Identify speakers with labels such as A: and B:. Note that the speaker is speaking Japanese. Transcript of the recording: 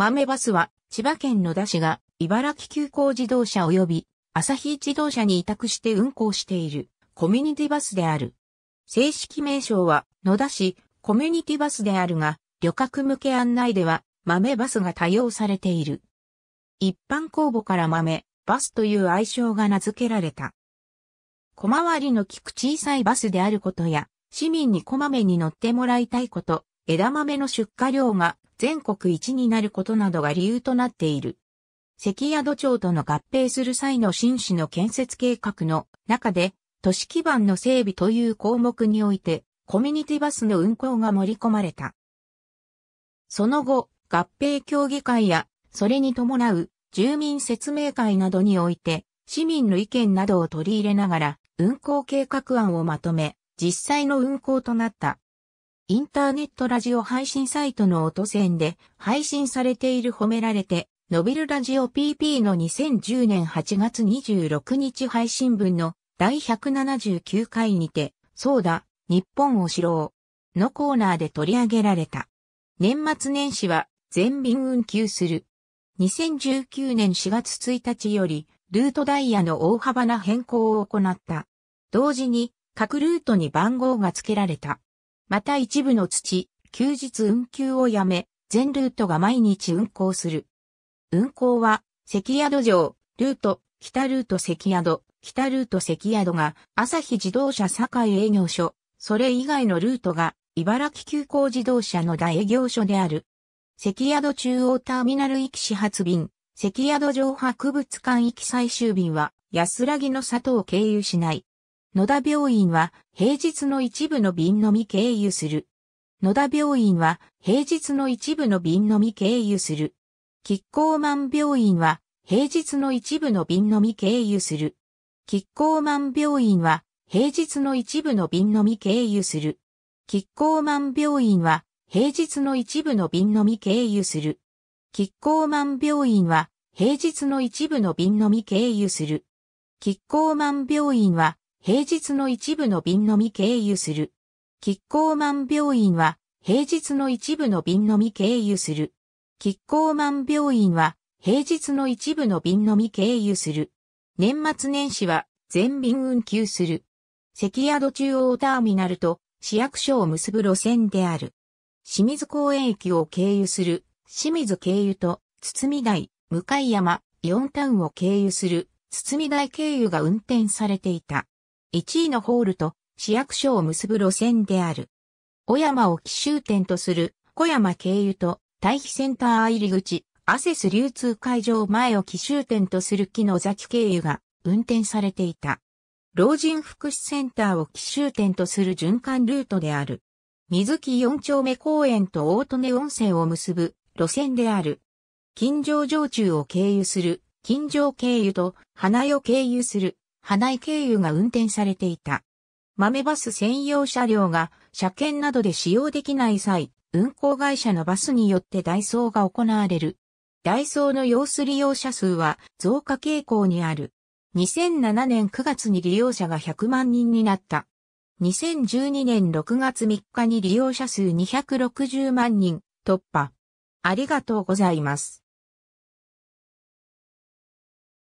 A: 豆バスは千葉県野田市が茨城急行自動車及び朝日自動車に委託して運行しているコミュニティバスである。正式名称は野田市コミュニティバスであるが、旅客向け案内では豆バスが多用されている。一般公募から豆、バスという愛称が名付けられた。小回りの利く小さいバスであることや、市民にこまめに乗ってもらいたいこと、枝豆の出荷量が全国一になることなどが理由となっている。関宿町との合併する際の新市の建設計画の中で、都市基盤の整備という項目において、コミュニティバスの運行が盛り込まれた。その後、合併協議会や、それに伴う住民説明会などにおいて、市民の意見などを取り入れながら、運行計画案をまとめ、実際の運行となった。インターネットラジオ配信サイトの音線で配信されている褒められて、伸びるラジオ PP の2010年8月26日配信分の第179回にて、そうだ、日本を知ろうのコーナーで取り上げられた。年末年始は全便運休する。2019年4月1日よりルートダイヤの大幅な変更を行った。同時に各ルートに番号が付けられた。また一部の土、休日運休をやめ、全ルートが毎日運行する。運行は、関宿城、ルート、北ルート関宿、北ルート関宿が、朝日自動車堺営業所、それ以外のルートが、茨城急行自動車の大営業所である。関宿中央ターミナル行き始発便、関宿城博物館行き最終便は、安らぎの里を経由しない。野田病院は平日の一部の便のみ経由する。野田病院は平日の一部の便のみ経由する。キッコーマン病院は平日の一部の便のみ経由する。キッコーマン病院は平日の一部の便のみ経由する。キッコーマン病院は平日の一部の便のみ経由する。キッコーマン病院は平日の一部の便のみ経由する。キッコーマン病院は平日の一部の便のみ経由する。キッコーマン病院は平日の一部の便のみ経由する。キッコーマン病院は平日の一部の便のみ経由する。年末年始は全便運休する。関宿中央ターミナルと市役所を結ぶ路線である。清水公園駅を経由する清水経由と堤台、向山、イオンタウンを経由する堤台経由が運転されていた。1位のホールと市役所を結ぶ路線である。小山を奇襲点とする小山経由と対比センター入り口、アセス流通会場前を奇襲点とする木の崎経由が運転されていた。老人福祉センターを奇襲点とする循環ルートである。水木四丁目公園と大利根温泉を結ぶ路線である。金城城中を経由する金城経由と花代経由する花井経由が運転されていた。豆バス専用車両が車検などで使用できない際、運行会社のバスによって代走が行われる。代走の様子利用者数は増加傾向にある。2007年9月に利用者が100万人になった。2012年6月3日に利用者数260万人突破。ありがとうございます。